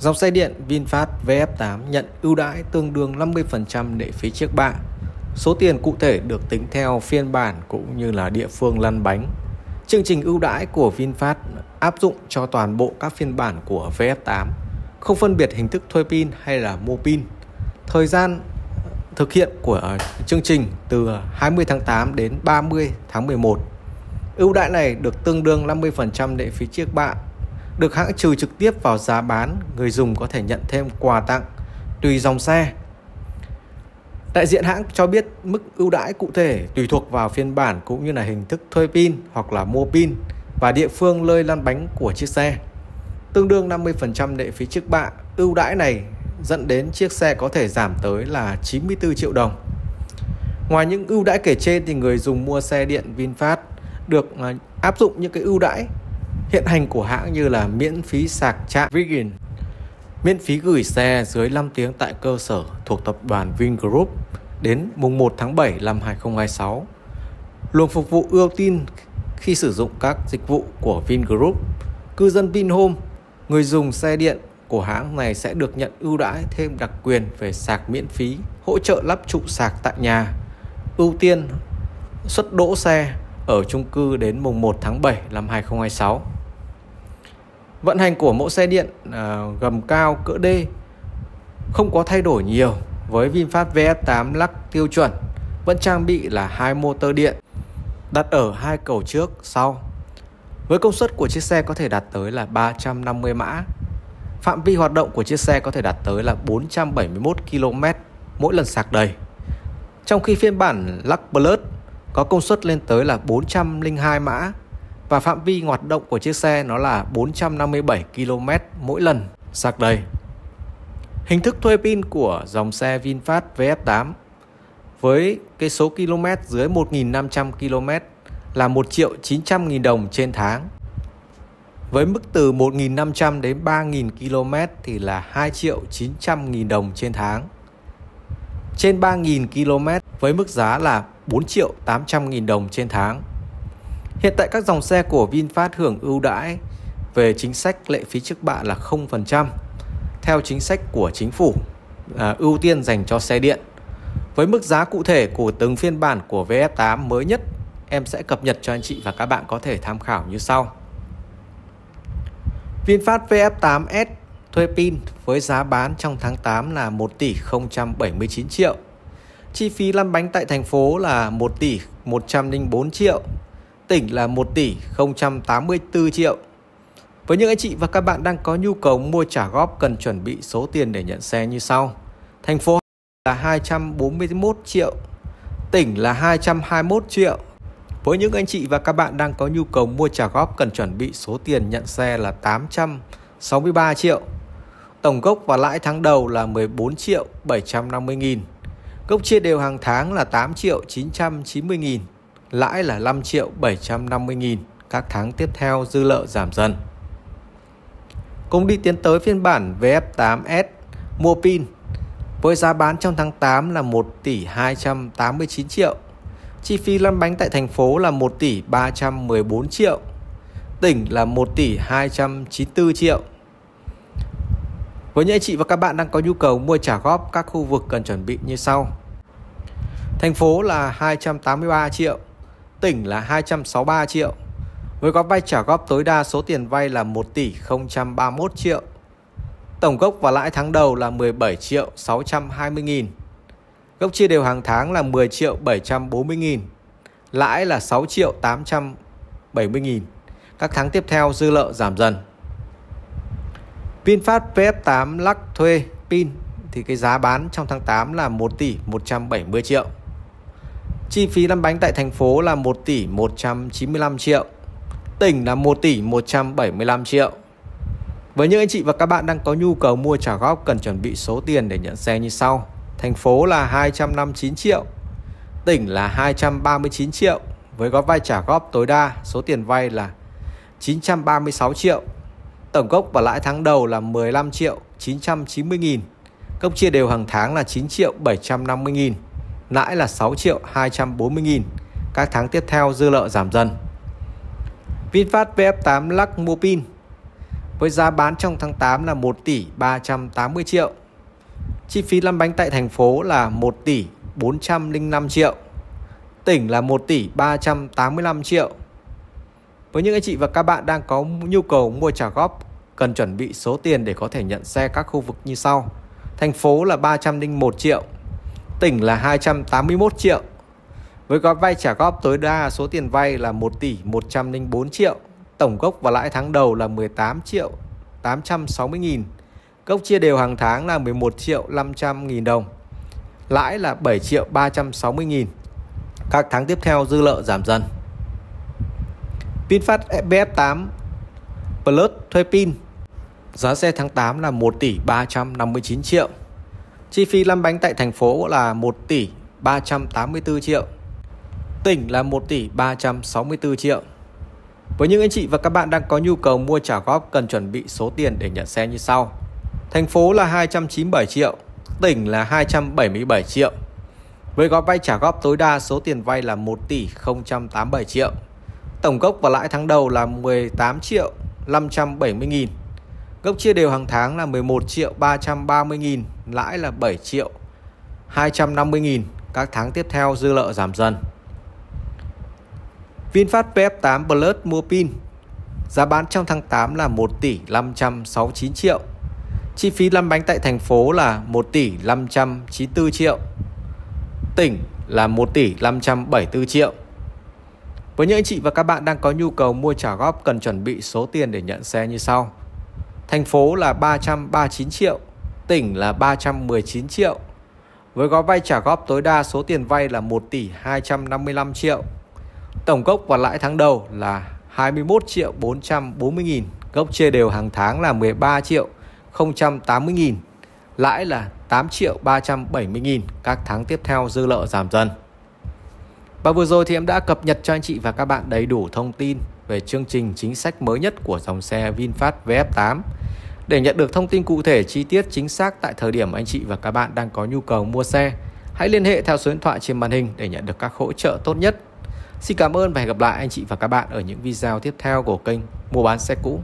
Dòng xe điện VinFast VF8 nhận ưu đãi tương đương 50% lệ phí trước bạ. Số tiền cụ thể được tính theo phiên bản cũng như là địa phương lăn bánh. Chương trình ưu đãi của VinFast áp dụng cho toàn bộ các phiên bản của VF8, không phân biệt hình thức thuê pin hay là mua pin. Thời gian thực hiện của chương trình từ 20 tháng 8 đến 30 tháng 11. Ưu đãi này được tương đương 50% lệ phí trước bạ được hãng trừ trực tiếp vào giá bán, người dùng có thể nhận thêm quà tặng tùy dòng xe. Đại diện hãng cho biết mức ưu đãi cụ thể tùy thuộc vào phiên bản cũng như là hình thức thuê pin hoặc là mua pin và địa phương lơi lăn bánh của chiếc xe. Tương đương 50% lệ phí trước bạ, ưu đãi này dẫn đến chiếc xe có thể giảm tới là 94 triệu đồng. Ngoài những ưu đãi kể trên thì người dùng mua xe điện VinFast được à, áp dụng những cái ưu đãi hiện hành của hãng như là miễn phí sạc trạm Vigin, miễn phí gửi xe dưới 5 tiếng tại cơ sở thuộc tập đoàn Vingroup đến mùng 1 tháng 7 năm 2026. Luồng phục vụ ưu tiên khi sử dụng các dịch vụ của Vingroup, cư dân Vinhome, người dùng xe điện của hãng này sẽ được nhận ưu đãi thêm đặc quyền về sạc miễn phí, hỗ trợ lắp trụ sạc tại nhà, ưu tiên xuất đỗ xe ở chung cư đến mùng 1 tháng 7 năm 2026. Vận hành của mẫu xe điện à, gầm cao cỡ D không có thay đổi nhiều với VinFast VF8 lắc tiêu chuẩn vẫn trang bị là hai motor điện đặt ở hai cầu trước sau. Với công suất của chiếc xe có thể đạt tới là 350 mã. Phạm vi hoạt động của chiếc xe có thể đạt tới là 471 km mỗi lần sạc đầy. Trong khi phiên bản Lux Plus có công suất lên tới là 402 mã và phạm vi hoạt động của chiếc xe nó là 457 km mỗi lần sạc đầy. Hình thức thuê pin của dòng xe VinFast VF8 với cái số km dưới 1.500 km là 1 triệu 900 nghìn đồng trên tháng. Với mức từ 1.500 đến 3.000 km thì là 2 triệu 900 nghìn đồng trên tháng. Trên 3.000 km với mức giá là 4 triệu 800 nghìn đồng trên tháng. Hiện tại các dòng xe của VinFast hưởng ưu đãi về chính sách lệ phí trước bạ là 0% theo chính sách của chính phủ à, ưu tiên dành cho xe điện. Với mức giá cụ thể của từng phiên bản của VF8 mới nhất, em sẽ cập nhật cho anh chị và các bạn có thể tham khảo như sau. VinFast VF8S thuê pin với giá bán trong tháng 8 là 1 tỷ 079 triệu. Chi phí lăn bánh tại thành phố là 1 tỷ 104 triệu tỉnh là 1 tỷ 084 triệu. Với những anh chị và các bạn đang có nhu cầu mua trả góp cần chuẩn bị số tiền để nhận xe như sau. Thành phố là 241 triệu, tỉnh là 221 triệu. Với những anh chị và các bạn đang có nhu cầu mua trả góp cần chuẩn bị số tiền nhận xe là 863 triệu. Tổng gốc và lãi tháng đầu là 14 triệu 750 nghìn. Gốc chia đều hàng tháng là 8 triệu 990 nghìn lãi là 5 triệu 750 nghìn, các tháng tiếp theo dư nợ giảm dần. Công ty tiến tới phiên bản VF8S mua pin với giá bán trong tháng 8 là 1 tỷ 289 triệu. Chi phí lăn bánh tại thành phố là 1 tỷ 314 triệu. Tỉnh là 1 tỷ 294 triệu. Với những anh chị và các bạn đang có nhu cầu mua trả góp các khu vực cần chuẩn bị như sau. Thành phố là 283 triệu, tỉnh là 263 triệu. Với gói vay trả góp tối đa số tiền vay là 1 tỷ 031 triệu. Tổng gốc và lãi tháng đầu là 17 triệu 620 nghìn. Gốc chia đều hàng tháng là 10 triệu 740 nghìn. Lãi là 6 triệu 870 nghìn. Các tháng tiếp theo dư nợ giảm dần. VinFast PF8 lắc thuê pin thì cái giá bán trong tháng 8 là 1 tỷ 170 triệu. Chi phí lăn bánh tại thành phố là 1 tỷ 195 triệu. Tỉnh là 1 tỷ 175 triệu. Với những anh chị và các bạn đang có nhu cầu mua trả góp cần chuẩn bị số tiền để nhận xe như sau. Thành phố là 259 triệu. Tỉnh là 239 triệu. Với gói vay trả góp tối đa, số tiền vay là 936 triệu. Tổng gốc và lãi tháng đầu là 15 triệu 990 nghìn. Cốc chia đều hàng tháng là 9 triệu 750 nghìn lãi là 6 triệu 240 nghìn. Các tháng tiếp theo dư nợ giảm dần. VinFast VF8 lắc mua pin với giá bán trong tháng 8 là 1 tỷ 380 triệu. Chi phí lăn bánh tại thành phố là 1 tỷ 405 triệu. Tỉnh là 1 tỷ 385 triệu. Với những anh chị và các bạn đang có nhu cầu mua trả góp cần chuẩn bị số tiền để có thể nhận xe các khu vực như sau. Thành phố là 301 triệu, tỉnh là 281 triệu. Với gói vay trả góp tối đa số tiền vay là 1 tỷ 104 triệu, tổng gốc và lãi tháng đầu là 18 triệu 860 nghìn. Gốc chia đều hàng tháng là 11 triệu 500 nghìn đồng. Lãi là 7 triệu 360 nghìn. Các tháng tiếp theo dư nợ giảm dần. VinFast BF8 Plus thuê pin Giá xe tháng 8 là 1 tỷ 359 triệu. Chi phí lăn bánh tại thành phố là 1 tỷ 384 triệu. Tỉnh là 1 tỷ 364 triệu. Với những anh chị và các bạn đang có nhu cầu mua trả góp cần chuẩn bị số tiền để nhận xe như sau. Thành phố là 297 triệu, tỉnh là 277 triệu. Với gói vay trả góp tối đa số tiền vay là 1 tỷ 087 triệu. Tổng gốc và lãi tháng đầu là 18 triệu 570 nghìn. Gốc chia đều hàng tháng là 11 triệu 330 nghìn, lãi là 7 triệu 250 nghìn. Các tháng tiếp theo dư nợ giảm dần. VinFast PF8 Plus mua pin. Giá bán trong tháng 8 là 1 tỷ 569 triệu. Chi phí lăn bánh tại thành phố là 1 tỷ 594 triệu. Tỉnh là 1 tỷ 574 triệu. Với những anh chị và các bạn đang có nhu cầu mua trả góp cần chuẩn bị số tiền để nhận xe như sau. Thành phố là 339 triệu Tỉnh là 319 triệu Với gói vay trả góp tối đa số tiền vay là 1 tỷ 255 triệu Tổng gốc và lãi tháng đầu là 21 triệu 440 nghìn, gốc chia đều hàng tháng là 13 triệu 080 nghìn, lãi là 8 triệu 370 nghìn, các tháng tiếp theo dư nợ giảm dần. Và vừa rồi thì em đã cập nhật cho anh chị và các bạn đầy đủ thông tin về chương trình chính sách mới nhất của dòng xe VinFast VF8. Để nhận được thông tin cụ thể chi tiết chính xác tại thời điểm anh chị và các bạn đang có nhu cầu mua xe, hãy liên hệ theo số điện thoại trên màn hình để nhận được các hỗ trợ tốt nhất. Xin cảm ơn và hẹn gặp lại anh chị và các bạn ở những video tiếp theo của kênh Mua bán xe cũ.